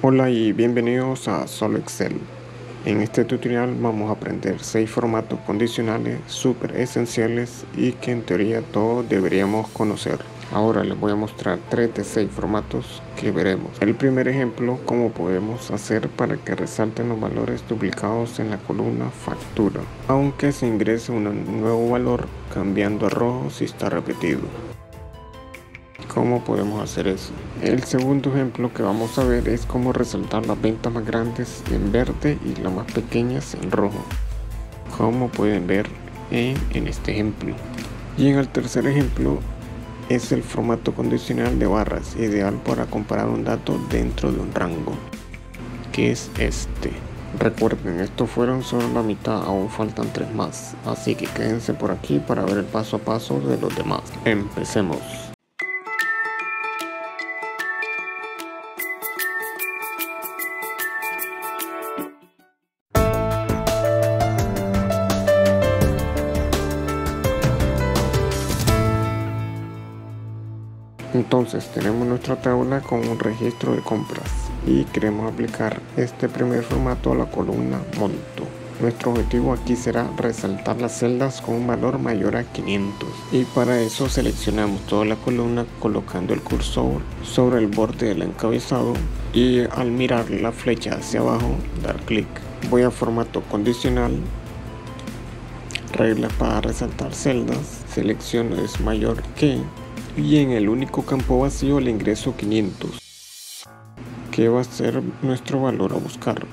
Hola y bienvenidos a Solo Excel. En este tutorial vamos a aprender 6 formatos condicionales súper esenciales y que en teoría todos deberíamos conocer. Ahora les voy a mostrar 3 de 6 formatos que veremos. El primer ejemplo, cómo podemos hacer para que resalten los valores duplicados en la columna factura, aunque se ingrese un nuevo valor cambiando a rojo si está repetido. ¿Cómo podemos hacer eso? El segundo ejemplo que vamos a ver es cómo resaltar las ventas más grandes en verde y las más pequeñas en rojo. Como pueden ver en, en este ejemplo. Y en el tercer ejemplo es el formato condicional de barras, ideal para comparar un dato dentro de un rango, que es este. Recuerden, estos fueron solo la mitad, aún faltan tres más, así que quédense por aquí para ver el paso a paso de los demás. Empecemos. Entonces tenemos nuestra tabla con un registro de compras y queremos aplicar este primer formato a la columna monto. Nuestro objetivo aquí será resaltar las celdas con un valor mayor a 500 y para eso seleccionamos toda la columna colocando el cursor sobre el borde del encabezado y al mirar la flecha hacia abajo dar clic. Voy a formato condicional, reglas para resaltar celdas, selecciono es mayor que y en el único campo vacío le ingreso 500 que va a ser nuestro valor a buscar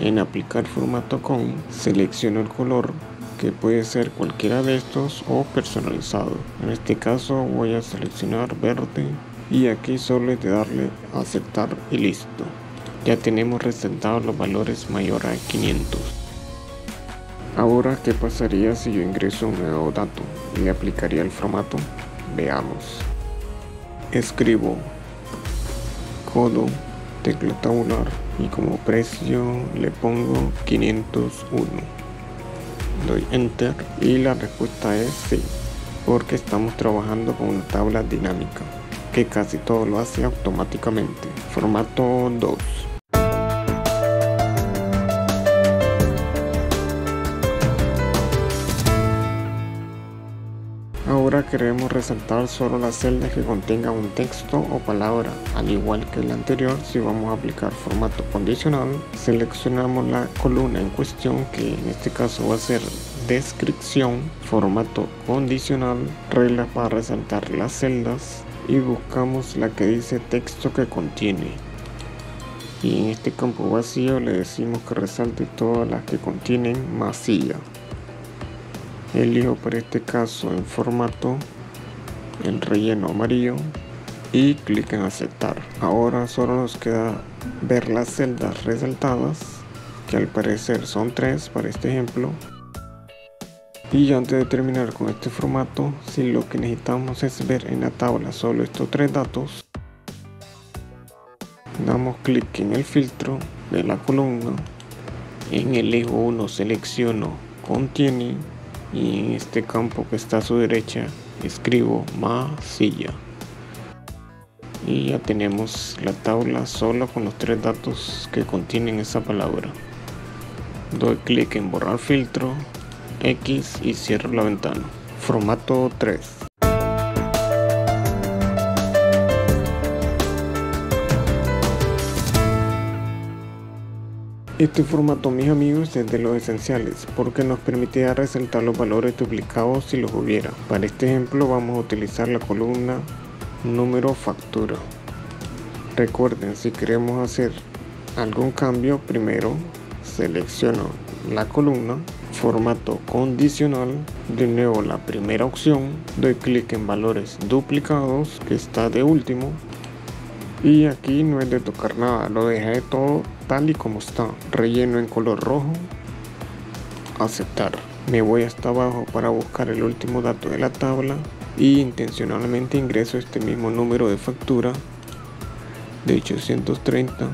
en aplicar formato con selecciono el color que puede ser cualquiera de estos o personalizado. En este caso voy a seleccionar verde y aquí solo es de darle a aceptar y listo. Ya tenemos resaltados los valores mayor a 500 ahora qué pasaría si yo ingreso un nuevo dato le aplicaría el formato Veamos. Escribo codo, tecla tabular y como precio le pongo 501. Doy enter y la respuesta es sí, porque estamos trabajando con una tabla dinámica que casi todo lo hace automáticamente. Formato 2. Queremos resaltar solo las celdas que contengan un texto o palabra. Al igual que el anterior, si vamos a aplicar formato condicional, seleccionamos la columna en cuestión, que en este caso va a ser descripción, formato condicional, reglas para resaltar las celdas y buscamos la que dice texto que contiene. Y en este campo vacío le decimos que resalte todas las que contienen masilla elijo por este caso en formato el relleno amarillo y clic en aceptar. Ahora solo nos queda ver las celdas resaltadas que al parecer son tres para este ejemplo. Y antes de terminar con este formato si lo que necesitamos es ver en la tabla solo estos tres datos. Damos clic en el filtro de la columna. En el eje 1 selecciono contiene y en este campo que está a su derecha escribo masilla y ya tenemos la tabla solo con los tres datos que contienen esa palabra. Doy clic en borrar filtro X y cierro la ventana. Formato 3 Este formato, mis amigos, es de los esenciales porque nos permite resaltar los valores duplicados si los hubiera. Para este ejemplo vamos a utilizar la columna número factura. Recuerden, si queremos hacer algún cambio, primero selecciono la columna, formato condicional, de nuevo la primera opción, doy clic en valores duplicados, que está de último, y aquí no es de tocar nada, lo dejé todo tal y como está. Relleno en color rojo. Aceptar. Me voy hasta abajo para buscar el último dato de la tabla y intencionalmente ingreso este mismo número de factura de 830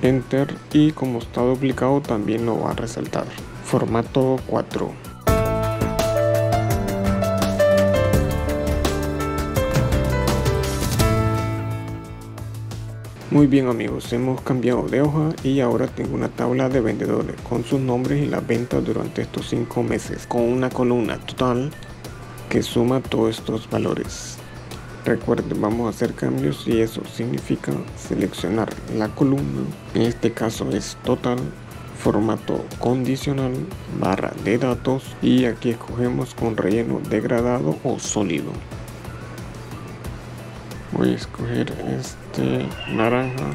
enter y como está duplicado también lo va a resaltar formato 4 Muy bien amigos, hemos cambiado de hoja y ahora tengo una tabla de vendedores con sus nombres y las ventas durante estos 5 meses con una columna total que suma todos estos valores. Recuerden, vamos a hacer cambios y eso significa seleccionar la columna, en este caso es total, formato condicional, barra de datos y aquí escogemos con relleno degradado o sólido voy a escoger este naranja.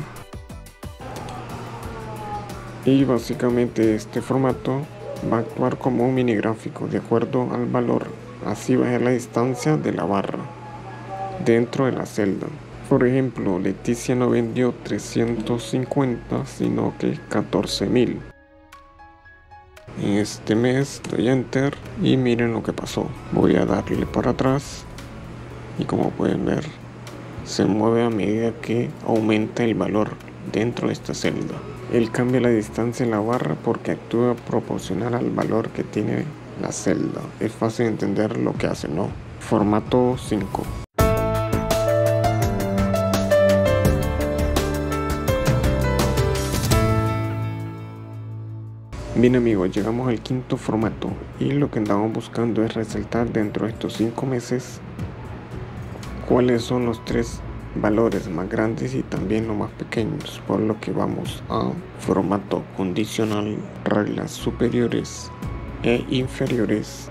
Y básicamente este formato va a actuar como un mini gráfico de acuerdo al valor. Así ser la distancia de la barra dentro de la celda. Por ejemplo Leticia no vendió 350 sino que 14.000 en este mes doy enter y miren lo que pasó. Voy a darle para atrás. Y como pueden ver se mueve a medida que aumenta el valor dentro de esta celda. Él cambia la distancia en la barra porque actúa proporcional al valor que tiene la celda. Es fácil entender lo que hace, ¿no? Formato 5. Bien amigos, llegamos al quinto formato y lo que andamos buscando es resaltar dentro de estos 5 meses cuáles son los tres valores más grandes y también los más pequeños, por lo que vamos a formato condicional, reglas superiores e inferiores,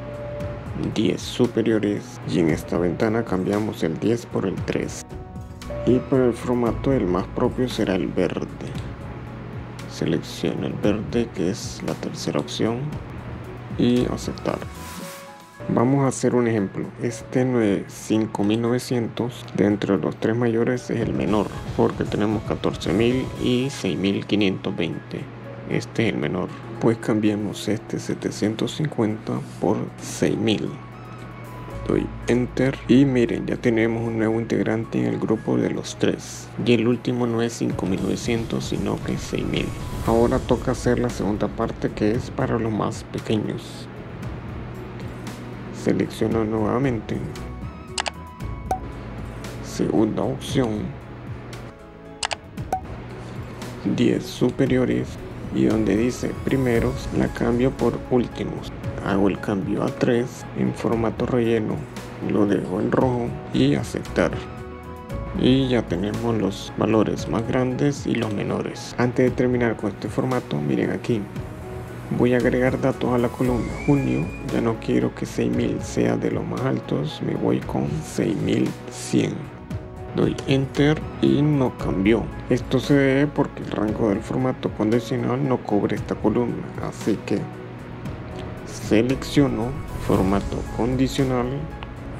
10 superiores y en esta ventana cambiamos el 10 por el 3 y para el formato el más propio será el verde. Selecciono el verde que es la tercera opción y aceptar Vamos a hacer un ejemplo. Este 5900 dentro de los tres mayores es el menor porque tenemos 14000 y 6520. Este es el menor. Pues cambiemos este 750 por 6000. Doy enter y miren ya tenemos un nuevo integrante en el grupo de los tres. Y el último no es 5900 sino que es 6000. Ahora toca hacer la segunda parte que es para los más pequeños selecciono nuevamente. Segunda opción. 10 superiores. Y donde dice primeros la cambio por últimos. Hago el cambio a 3 en formato relleno. Lo dejo en rojo y aceptar. Y ya tenemos los valores más grandes y los menores. Antes de terminar con este formato miren aquí Voy a agregar datos a la columna junio. Ya no quiero que 6000 sea de los más altos. Me voy con 6100. Doy enter y no cambió. Esto se debe porque el rango del formato condicional no cubre esta columna. Así que selecciono formato condicional,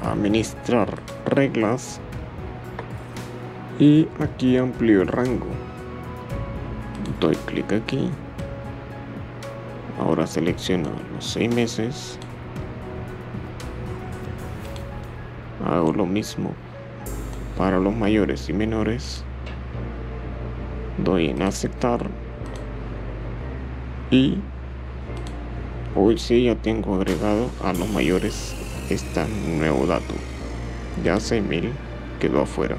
administrar reglas y aquí amplío el rango. Doy clic aquí Ahora selecciono los seis meses. Hago lo mismo para los mayores y menores. Doy en aceptar. Y hoy sí ya tengo agregado a los mayores este nuevo dato. Ya 6000 quedó afuera.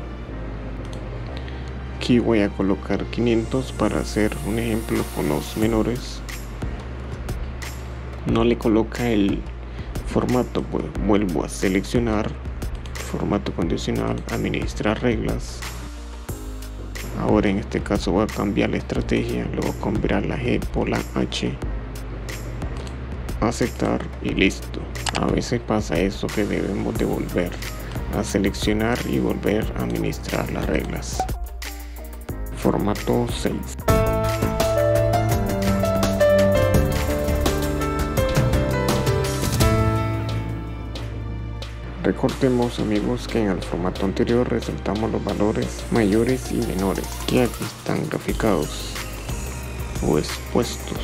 Aquí voy a colocar 500 para hacer un ejemplo con los menores no le coloca el formato pues vuelvo a seleccionar formato condicional administrar reglas. Ahora en este caso voy a cambiar la estrategia luego cambiar la G por la H. Aceptar y listo. A veces pasa eso que debemos de volver a seleccionar y volver a administrar las reglas. Formato 6 Recordemos amigos que en el formato anterior resaltamos los valores mayores y menores que aquí están graficados o expuestos.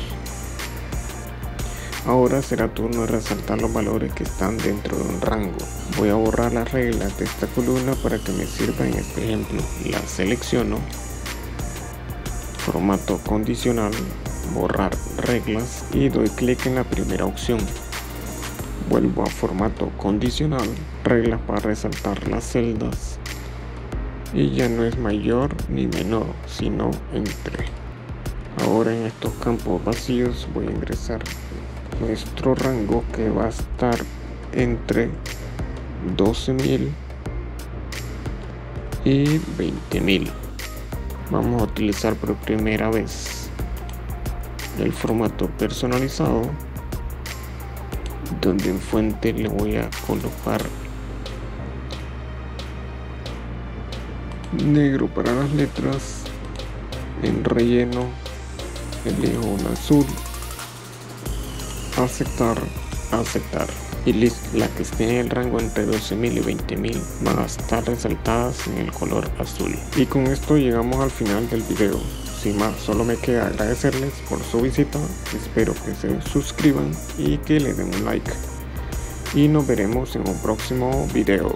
Ahora será turno de resaltar los valores que están dentro de un rango. Voy a borrar las reglas de esta columna para que me sirva en este ejemplo. La selecciono, formato condicional, borrar reglas y doy clic en la primera opción vuelvo a formato condicional, reglas para resaltar las celdas, y ya no es mayor ni menor sino entre. Ahora en estos campos vacíos voy a ingresar nuestro rango que va a estar entre 12.000 y 20.000 vamos a utilizar por primera vez el formato personalizado donde en fuente le voy a colocar negro para las letras en relleno elijo un azul. Aceptar aceptar. Y listo la que esté en el rango entre 12.000 y 20.000 van a estar resaltadas en el color azul. Y con esto llegamos al final del video más solo me queda agradecerles por su visita espero que se suscriban y que le den un like. Y nos veremos en un próximo video